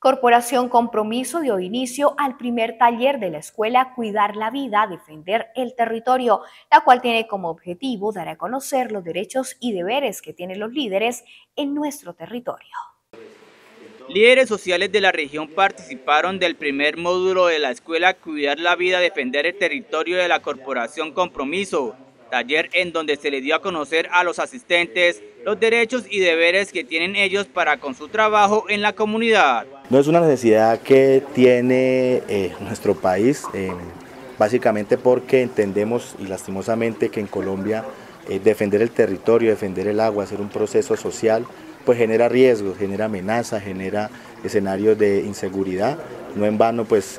Corporación Compromiso dio inicio al primer taller de la escuela Cuidar la Vida, Defender el Territorio, la cual tiene como objetivo dar a conocer los derechos y deberes que tienen los líderes en nuestro territorio. Líderes sociales de la región participaron del primer módulo de la escuela Cuidar la Vida, Defender el Territorio de la Corporación Compromiso, taller en donde se le dio a conocer a los asistentes los derechos y deberes que tienen ellos para con su trabajo en la comunidad. No es una necesidad que tiene eh, nuestro país, eh, básicamente porque entendemos y lastimosamente que en Colombia eh, defender el territorio, defender el agua, hacer un proceso social, pues genera riesgos, genera amenazas, genera escenarios de inseguridad. No en vano, pues,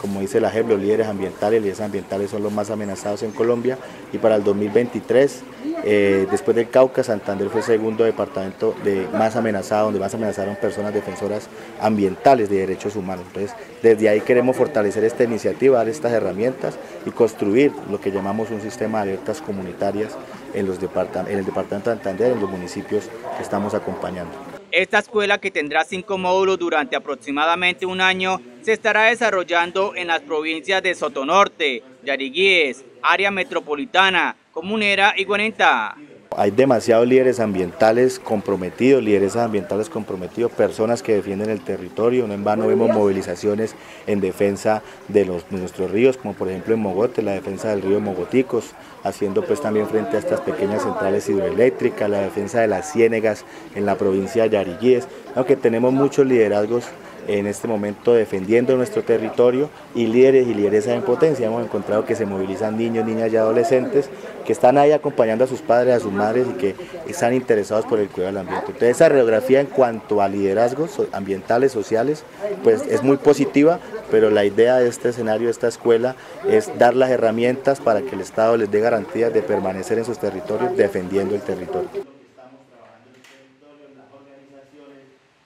como dice la JEP, los líderes ambientales, líderes ambientales son los más amenazados en Colombia. Y para el 2023, eh, después del Cauca, Santander fue el segundo departamento de más amenazado, donde más amenazaron personas defensoras ambientales de derechos humanos. Entonces, desde ahí queremos fortalecer esta iniciativa, dar estas herramientas y construir lo que llamamos un sistema de alertas comunitarias en, los en el departamento de Santander, en los municipios que estamos acompañando. Esta escuela, que tendrá cinco módulos durante aproximadamente un año, se estará desarrollando en las provincias de Sotonorte, Yariguíes, área metropolitana, Comunera y Guarenta. Hay demasiados líderes ambientales comprometidos, líderes ambientales comprometidos, personas que defienden el territorio. No en vano vemos movilizaciones en defensa de, los, nuestros ríos, como por ejemplo en Mogote, la defensa del río Mogoticos, haciendo pues también frente a estas pequeñas centrales hidroeléctricas, la defensa de las ciénegas en la provincia de Yariguíes. Aunque tenemos muchos liderazgos en este momento defendiendo nuestro territorio y líderes y lideresas en potencia. Hemos encontrado que se movilizan niños, niñas y adolescentes que están ahí acompañando a sus padres, a sus madres y que están interesados por el cuidado del ambiente. Entonces esa radiografía en cuanto a liderazgos ambientales, sociales, pues es muy positiva, pero la idea de este escenario, de esta escuela, es dar las herramientas para que el Estado les dé garantías de permanecer en sus territorios defendiendo el territorio.